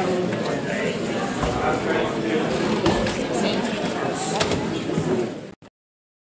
Gracias.